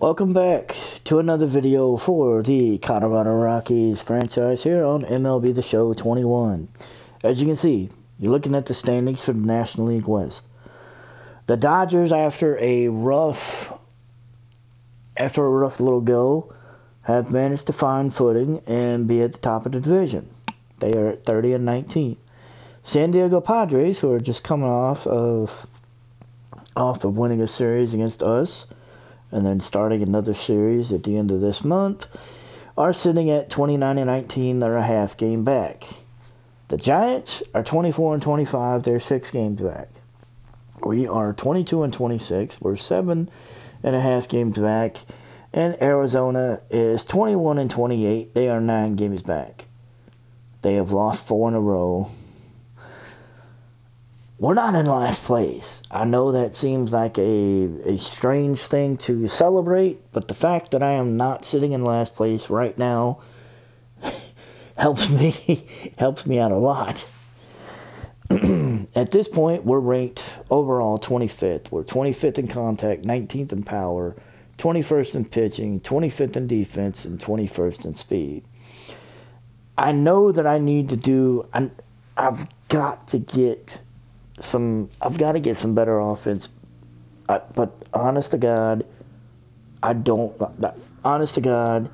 Welcome back to another video for the Colorado Rockies franchise here on MLB The Show 21. As you can see, you're looking at the standings for the National League West. The Dodgers, after a rough, after a rough little go, have managed to find footing and be at the top of the division. They are at 30 and 19. San Diego Padres, who are just coming off of off of winning a series against us and then starting another series at the end of this month, are sitting at 29 and 19. They're a half game back. The Giants are 24 and 25. They're six games back. We are 22 and 26. We're seven and a half games back. And Arizona is 21 and 28. They are nine games back. They have lost four in a row we're not in last place. I know that seems like a, a strange thing to celebrate, but the fact that I am not sitting in last place right now helps me helps me out a lot. At this point, we're ranked overall 25th. We're 25th in contact, 19th in power, 21st in pitching, 25th in defense, and 21st in speed. I know that I need to do. i I've got to get some. I've got to get some better offense. I, but honest to God, I don't. Honest to God,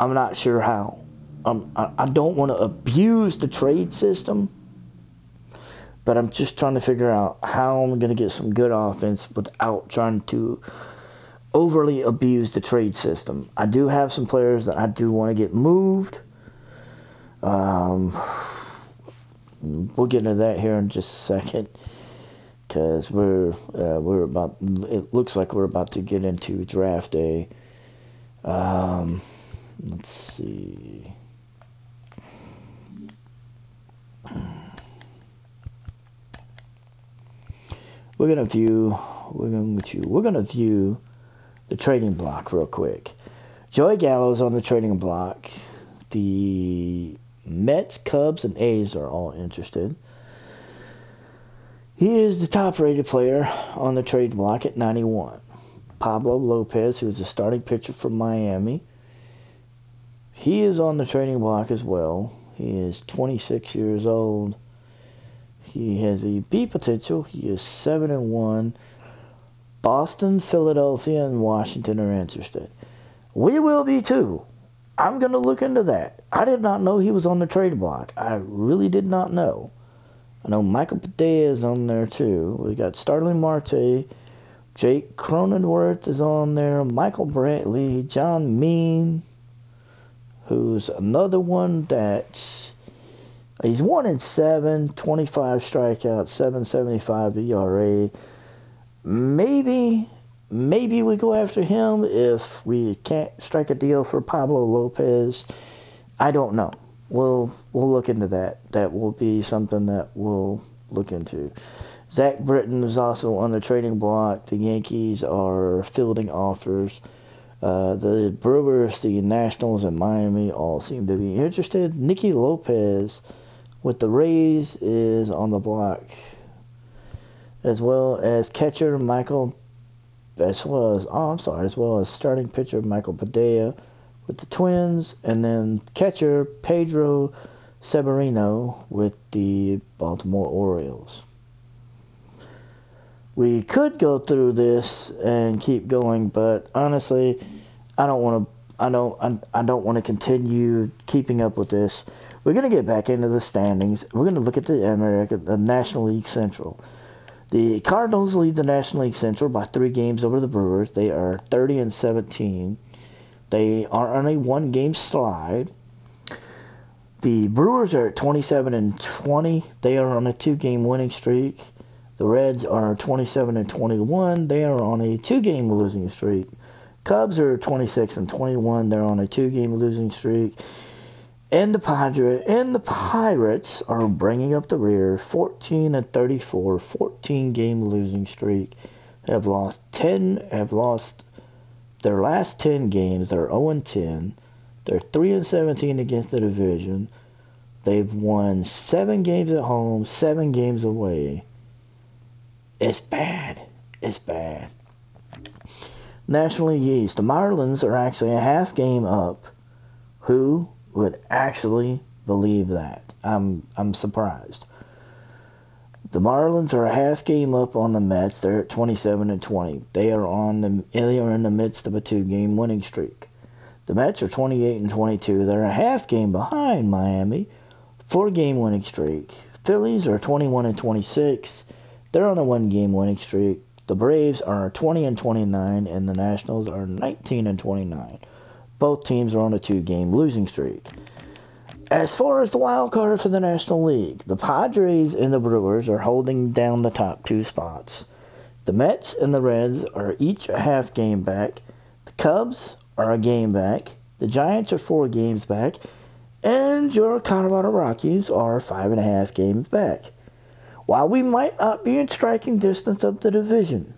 I'm not sure how. Um, I, I don't want to abuse the trade system, but I'm just trying to figure out how I'm going to get some good offense without trying to overly abuse the trade system. I do have some players that I do want to get moved. Um, we'll get into that here in just a second because we're uh, we're about it looks like we're about to get into draft day. Um, let's see. We're gonna view we're going to we're gonna view the trading block real quick. Joey Gallo's on the trading block. The Mets, Cubs, and A's are all interested. He is the top rated player on the trade block at 91. Pablo Lopez, who is the starting pitcher for Miami, he is on the trading block as well. He is 26 years old. He has a B potential. He is 7 and 1. Boston, Philadelphia, and Washington are interested. We will be too. I'm going to look into that. I did not know he was on the trade block. I really did not know. I know Michael Padilla is on there too. We got Starling Marte, Jake Cronenworth is on there, Michael Brantley, John Mean, who's another one that he's one in seven, 25 strikeouts, 775 ERA. Maybe Maybe we go after him if we can't strike a deal for Pablo Lopez. I don't know. We'll we'll look into that. That will be something that we'll look into. Zach Britton is also on the trading block. The Yankees are fielding offers. Uh, the Brewers, the Nationals, and Miami all seem to be interested. Nicky Lopez with the Rays is on the block, as well as catcher Michael as well as oh I'm sorry, as well as starting pitcher Michael Padilla with the Twins, and then catcher Pedro Severino with the Baltimore Orioles. We could go through this and keep going, but honestly, I don't want to. I don't. I, I don't want to continue keeping up with this. We're gonna get back into the standings. We're gonna look at the America, the National League Central. The Cardinals lead the National League Central by three games over the Brewers. They are 30 and 17. They are on a one game slide. The Brewers are at 27 and 20. They are on a two game winning streak. The Reds are 27 and 21. They are on a two game losing streak. Cubs are 26 and 21. They're on a two game losing streak. And the Padres and the Pirates are bringing up the rear, 14 and 34, 14 game losing streak. They have lost 10, have lost their last 10 games. They're 0 and 10. They're 3 and 17 against the division. They've won seven games at home, seven games away. It's bad. It's bad. National League East. The Marlins are actually a half game up. Who would actually believe that? I'm I'm surprised. The Marlins are a half game up on the Mets. They're at 27 and 20. They are on the they are in the midst of a two-game winning streak. The Mets are 28 and 22. They're a half game behind Miami, four-game winning streak. Phillies are 21 and 26. They're on a one-game winning streak. The Braves are 20 and 29, and the Nationals are 19 and 29. Both teams are on a two-game losing streak. As far as the wild card for the National League, the Padres and the Brewers are holding down the top two spots. The Mets and the Reds are each a half game back. The Cubs are a game back. The Giants are four games back. And your Colorado Rockies are five and a half games back. While we might not be in striking distance of the division,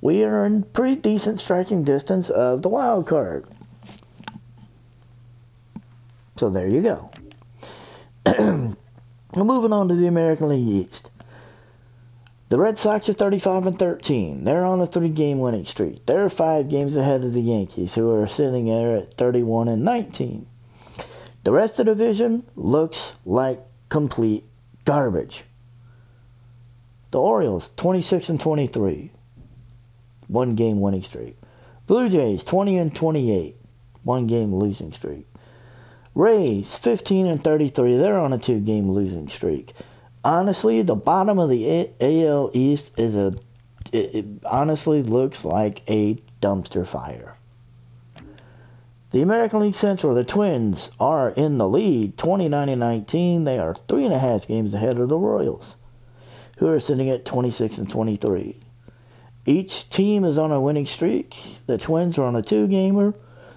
we are in pretty decent striking distance of the wild card. So there you go. moving on to the American League East. The Red Sox are 35 and 13. They're on a three-game winning streak. They're five games ahead of the Yankees, who are sitting there at 31 and 19. The rest of the division looks like complete garbage. The Orioles 26 and 23. One game winning streak. Blue Jays 20 and 28. One game losing streak. Rays 15 and 33. They're on a two game losing streak. Honestly, the bottom of the AL East is a it, it honestly looks like a dumpster fire. The American League Central, the Twins are in the lead, 29 and 19. They are three and a half games ahead of the Royals, who are sitting at 26 and 23. Each team is on a winning streak. The Twins are on a two-gamer.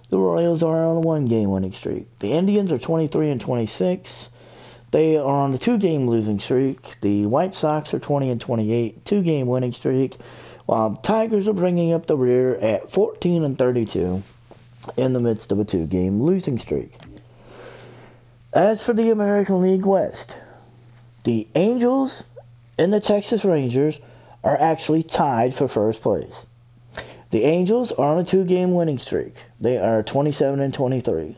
The Royals are on a one-game winning streak. The Indians are 23 and 26. They are on a two-game losing streak. The White Sox are 20 and 28, two-game winning streak, while the Tigers are bringing up the rear at 14 and 32 in the midst of a two game losing streak. As for the American League West, the Angels and the Texas Rangers are actually tied for first place. The Angels are on a two game winning streak. They are 27 and 23.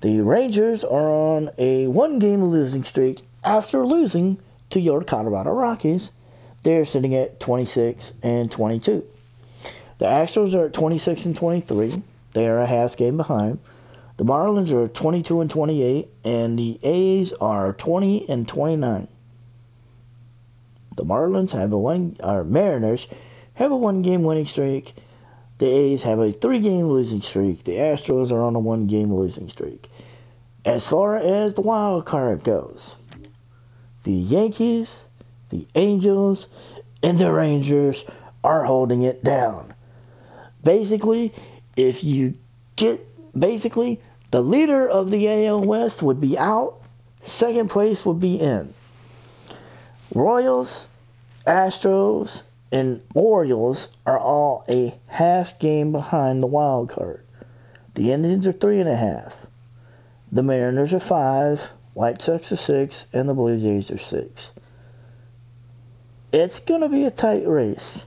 The Rangers are on a one game losing streak after losing to your Colorado Rockies. They're sitting at 26 and 22. The Astros are at 26 and 23. They are a half game behind. The Marlins are 22 and 28, and the A's are 20 and 29. The Marlins have a one, or Mariners have a one-game winning streak. The A's have a three-game losing streak. The Astros are on a one-game losing streak. As far as the wild card goes, the Yankees, the Angels, and the Rangers are holding it down. Basically, if you get basically the leader of the AL West would be out, second place would be in. Royals, Astros, and Orioles are all a half game behind the wild card. The Indians are three and a half. The Mariners are five, White Sox are six, and the Blue Jays are six. It's gonna be a tight race.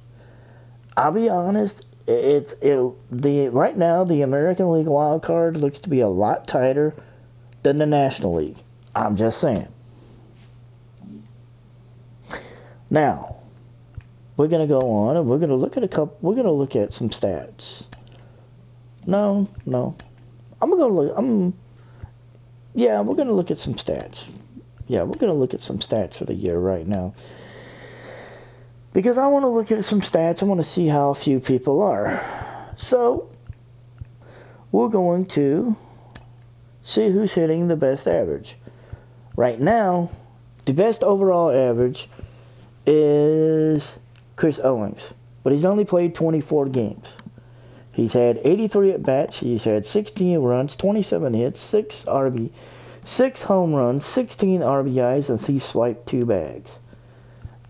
I'll be honest, it's it the right now the American League wild card looks to be a lot tighter than the National League. I'm just saying. Now, we're gonna go on and we're gonna look at a couple. We're gonna look at some stats. No, no, I'm gonna look. I'm. Yeah, we're gonna look at some stats. Yeah, we're gonna look at some stats for the year right now because I want to look at some stats. I want to see how few people are. So, we're going to see who's hitting the best average. Right now, the best overall average is Chris Owings, but he's only played 24 games. He's had 83 at bats. He's had 16 runs, 27 hits, 6 RB, 6 home runs, 16 RBIs, and he swiped two bags.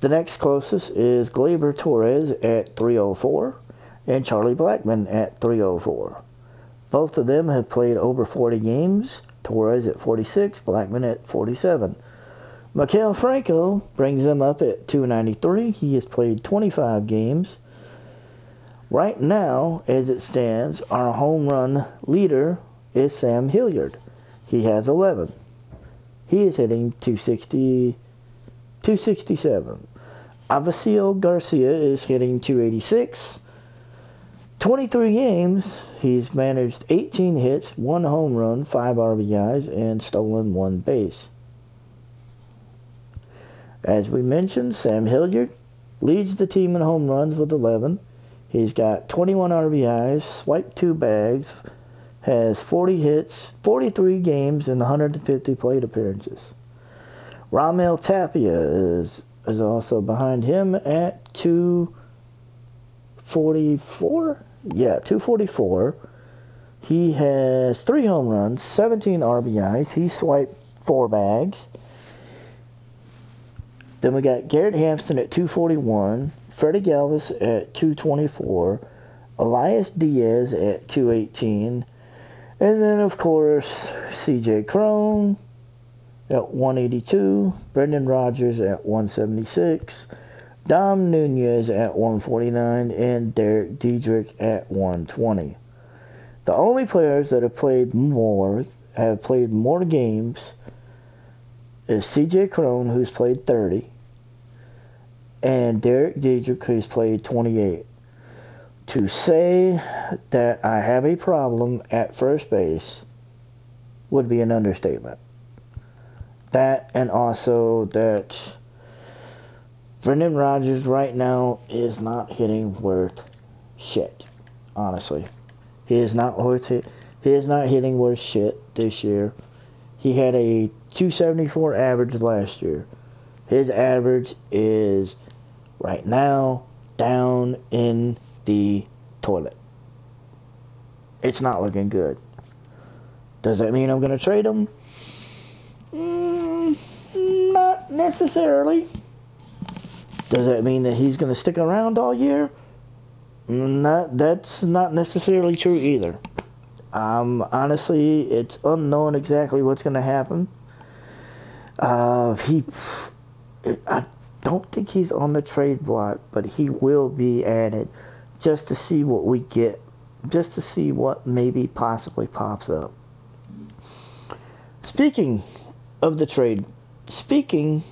The next closest is Gleyber Torres at 304 and Charlie Blackmon at 304. Both of them have played over 40 games. Torres at 46, Blackmon at 47. Maikel Franco brings them up at 293. He has played 25 games. Right now, as it stands, our home run leader is Sam Hilliard. He has 11. He is hitting 260, 267. Avisail Garcia is hitting 286. 23 games, he's managed 18 hits, 1 home run, 5 RBIs, and stolen 1 base. As we mentioned, Sam Hilliard leads the team in home runs with 11. He's got 21 RBIs, swiped 2 bags, has 40 hits, 43 games, and 150 plate appearances. Raimel Tapia is is also behind him at 244. Yeah, 244. He has three home runs, 17 RBIs. He swiped four bags. Then we got Garrett Hampson at 241, Freddie Galvis at 224, Elias Diaz at 218, and then of course CJ Cron at 182, Brendan Rodgers at 176, Dom Nunez at 149, and Derek Dietrich at 120. The only players that have played more, have played more games, is CJ Cron, who's played 30, and Derek Dietrich, who's played 28. To say that I have a problem at first base would be an understatement. That and also that Brendan Rodgers right now is not hitting worth shit. Honestly, he is not worth it. He is not hitting worth shit this year. He had a 274 average last year. His average is right now down in the toilet. It's not looking good. Does that mean I'm going to trade him? Mm, not necessarily. Does that mean that he's going to stick around all year? Not, that's not necessarily true either. Um, honestly, it's unknown exactly what's going to happen. Uh, he, I don't think he's on the trade block, but he will be added just to see what we get, just to see what maybe possibly pops up. Speaking of the trade, speaking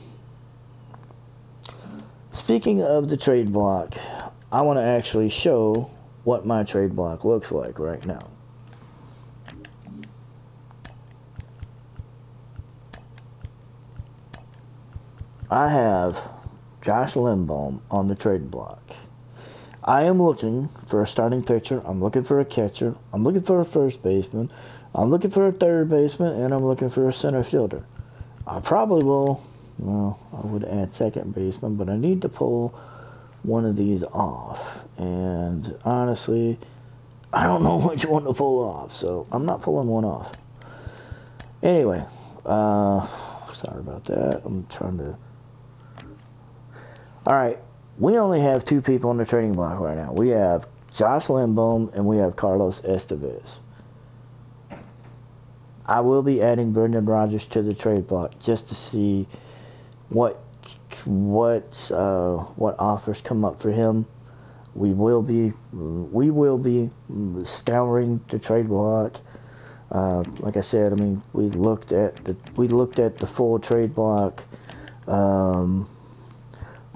speaking of the trade block, I want to actually show what my trade block looks like right now. I have Josh Lindblom on the trade block. I am looking for a starting pitcher. I'm looking for a catcher. I'm looking for a first baseman. I'm looking for a third baseman, and I'm looking for a center fielder. I probably will, well, I would add second baseman, but I need to pull one of these off. And honestly, I don't know which one to pull off, so I'm not pulling one off. Anyway, uh, sorry about that. I'm trying to. Alright, we only have two people on the trading block right now. We have Josh Lindblom and we have Carlos Estevez. I will be adding Brendan Rodgers to the trade block just to see what what uh, what offers come up for him. We will be we will be scouring the trade block. Uh, like I said, I mean we looked at the we looked at the full trade block. Um,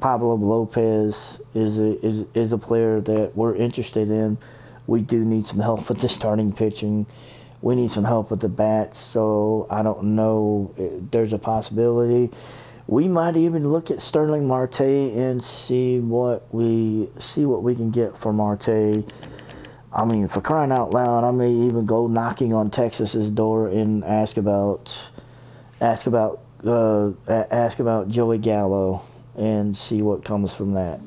Pablo Lopez is a is, is a player that we're interested in. We do need some help with the starting pitching we need some help with the bats. So I don't know. There's a possibility. We might even look at Starling Marte and see what we see what we can get for Marte. I mean, for crying out loud, I may even go knocking on Texas's door and ask about ask about uh, ask about Joey Gallo and see what comes from that.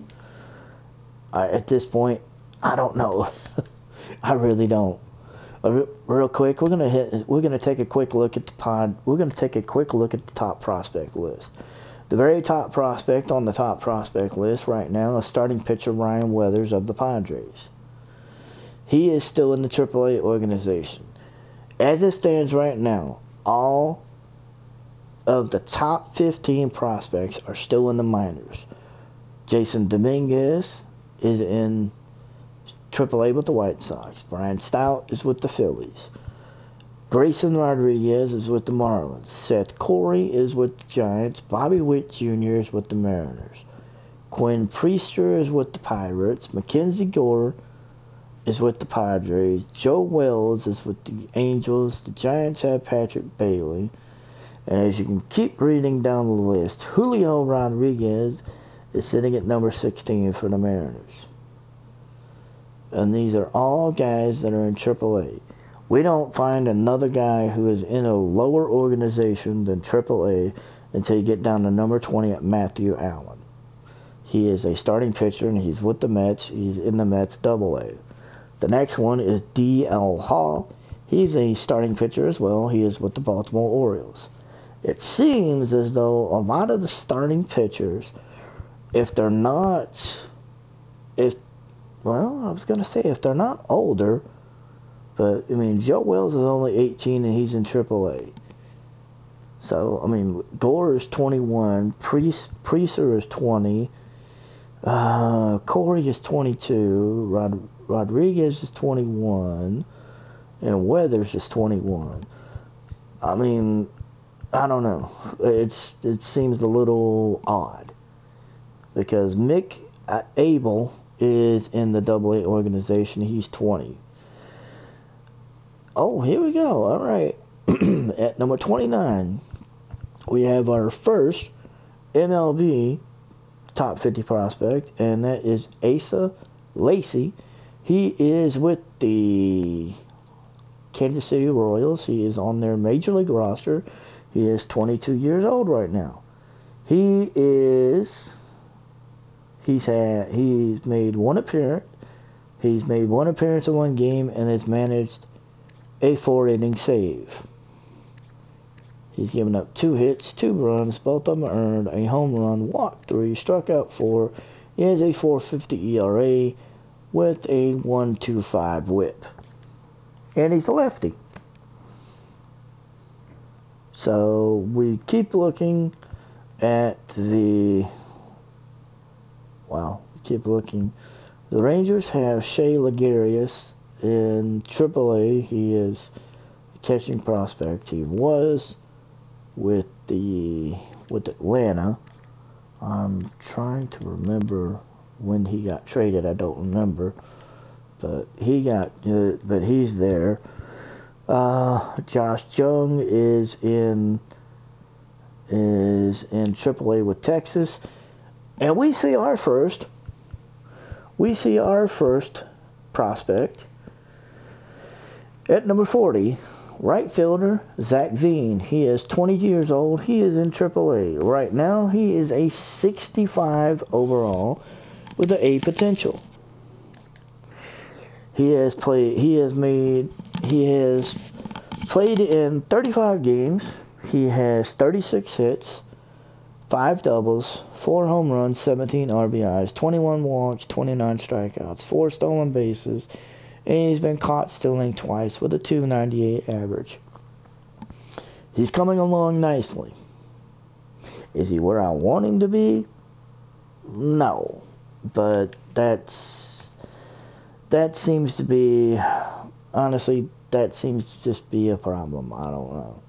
I, at this point, I don't know. I really don't uh, real quick, we're gonna hit. We're gonna take a quick look at the pod. We're gonna take a quick look at the top prospect list. The very top prospect on the top prospect list right now is starting pitcher Ryan Weathers of the Padres. He is still in the AAA organization. As it stands right now, all of the top 15 prospects are still in the minors. Jasson Dominguez is in AAA with the White Sox. Brian Stout is with the Phillies. Grayson Rodriguez is with the Marlins. Seth Corry is with the Giants. Bobby Witt Jr. is with the Mariners. Quinn Priester is with the Pirates. Mackenzie Gore is with the Padres. Joe Wells is with the Angels. The Giants have Patrick Bailey. And as you can keep reading down the list, Julio Rodriguez is sitting at number 16 for the Mariners. And these are all guys that are in AAA. We don't find another guy who is in a lower organization than AAA until you get down to number 20 at Matthew Allan. He is a starting pitcher and he's with the Mets. He's in the Mets Double A. The next one is D.L. Hall. He's a starting pitcher as well. He is with the Baltimore Orioles. It seems as though a lot of the starting pitchers, if they're not, if, well, I was going to say if they're not older, but, I mean, Joe Wells is only 18 and he's in AAA. So, I mean, Gore is 21, Priest, Priester is 20, uh, Corry is 22, Rod, Rodriguez is 21, and Weathers is 21. I mean, I don't know. It's it seems a little odd because Mick uh, Abel is in the Double A organization. He's 20. Oh, here we go. All right. At number 29, we have our first MLB top 50 prospect, and that is Asa Lacy. He is with the Kansas City Royals. He is on their major league roster. He is 22 years old right now. He is he's had he's made one appearance. He's made one appearance in one game and has managed a four inning save. He's given up two hits, two runs, both of them earned, a home run, walked three, struck out four. He has a 450 ERA with a 125 whip. And he's a lefty. So we keep looking at the well, we keep looking. The Rangers have Shea Langeliers in AAA, he is a catching prospect. He was with the with Atlanta. I'm trying to remember when he got traded. I don't remember, but he got. Uh, but he's there. Uh, Josh Jung is in is in AAA with Texas, and we see our first. We see our first prospect at number 40, right fielder Zac Veen. He is 20 years old. He is in AAA. Right now, he is a 65 overall with an A potential. He has played. He has made. He has played in 35 games. He has 36 hits, five doubles, four home runs, 17 RBIs, 21 walks, 29 strikeouts, four stolen bases, and he's been caught stealing twice with a 298 average. He's coming along nicely. Is he where I want him to be? No. But that's that seems to be honestly that seems to just be a problem. I don't know.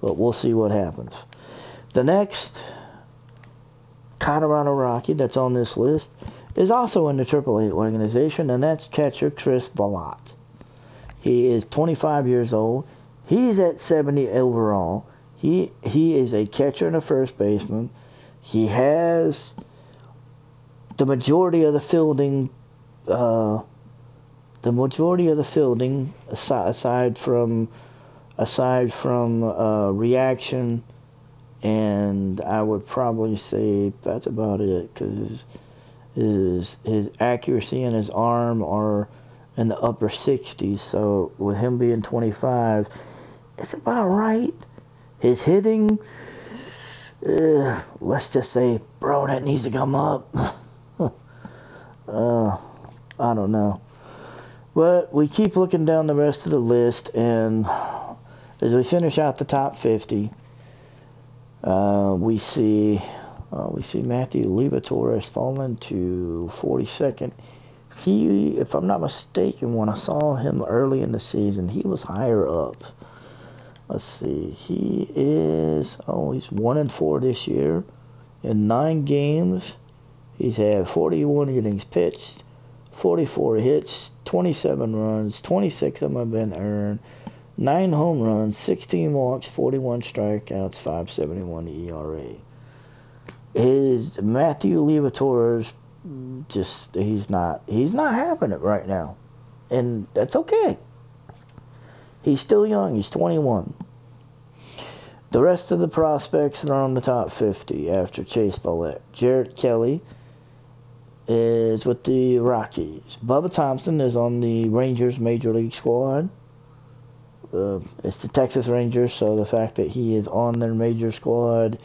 But we'll see what happens. The next Colorado Rocky that's on this list is also in the AAA organization, and that's catcher Chris Ballot. He is 25 years old. He's at 70 overall. He he is a catcher and a first baseman. He has the majority of the fielding, uh, the majority of the fielding aside, from aside from uh, reaction, and I would probably say that's about it because his his accuracy and his arm are in the upper 60s. So with him being 25, it's about right. His hitting, uh, let's just say, bro, that needs to come up. uh, I don't know. But we keep looking down the rest of the list, and as we finish out the top 50, uh, we see uh, we see Matthew Liberatore has fallen to 42nd. he, if I'm not mistaken, when I saw him early in the season, he was higher up. Let's see, he is, oh, he's 1 and 4 this year. In nine games, he's had 41 innings pitched, 44 hits, 27 runs, 26 of them have been earned, 9 home runs, 16 walks, 41 strikeouts, 571 ERA. His Matthew Liberatore's just he's not he's not having it right now. And that's okay. He's still young, he's 21. The rest of the prospects are on the top 50 after Chase Ballett. Jarred Kelly is with the Rockies. Bubba Thompson is on the Rangers Major League squad. Uh, it's the Texas Rangers, so the fact that he is on their major squad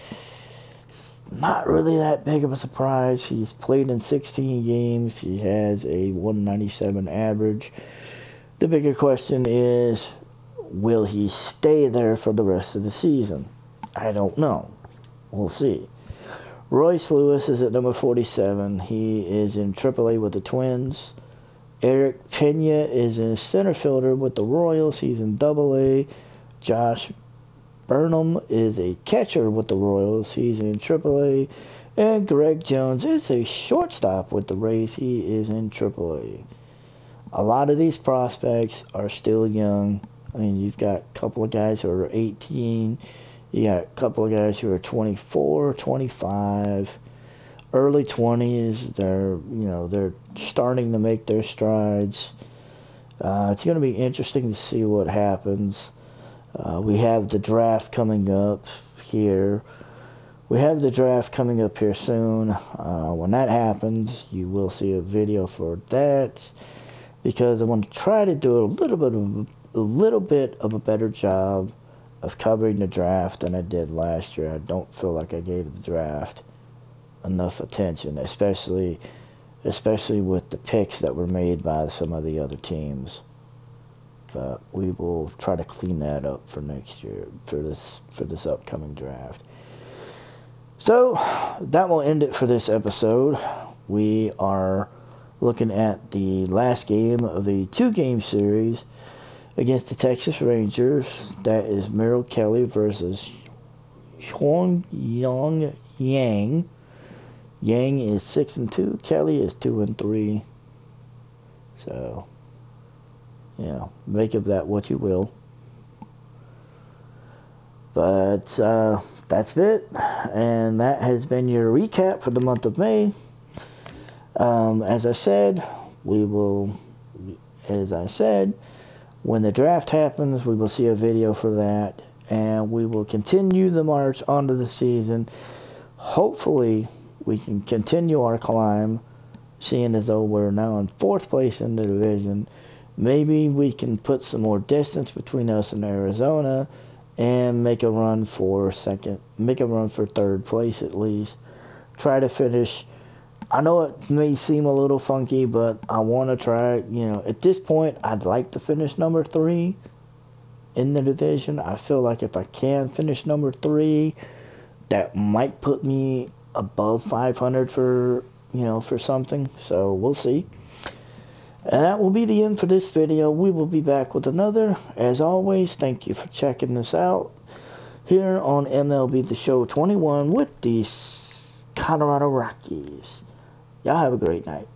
is not really that big of a surprise. He's played in 16 games. He has a 197 average. The bigger question is, will he stay there for the rest of the season? I don't know. We'll see. Royce Lewis is at number 47. He is in AAA with the Twins. Erick Pena is in center fielder with the Royals. He's in AA. Josh Burnham is a catcher with the Royals. He's in AAA. And Greg Jones is a shortstop with the Rays. He is in AAA. A lot of these prospects are still young. I mean, you've got a couple of guys who are 18. You got a couple of guys who are 24, 25, early 20s. They're, you know, they're starting to make their strides. Uh, it's going to be interesting to see what happens. Uh, we have the draft coming up here. We have the draft coming up here soon. Uh, when that happens, you will see a video for that because I want to try to do a little bit of a little bit of a better job of covering the draft than I did last year. I don't feel like I gave the draft enough attention, especially especially with the picks that were made by some of the other teams but we will try to clean that up for next year for this for this upcoming draft. So that will end it for this episode. We are looking at the last game of a two-game series against the Texas Rangers. That is Merrill Kelly versus Huang Yang Yang. Yang is six and two. Kelly is two and three. So you know, make of that what you will. But uh, that's it. And that has been your recap for the month of May. Um, as I said, we will, as I said, when the draft happens, we will see a video for that. And we will continue the march onto the season. Hopefully, we can continue our climb, seeing as though we're now in fourth place in the division maybe we can put some more distance between us and Arizona and make a run for second, make a run for third place at least. Try to finish. I know it may seem a little funky, but I want to try. You know, at this point, I'd like to finish number three in the division. I feel like if I can finish number three, that might put me above 500 for you know for something. So we'll see. And that will be the end for this video. We will be back with another. As always, thank you for checking this out here on MLB The Show 21 with the Colorado Rockies. Y'all have a great night.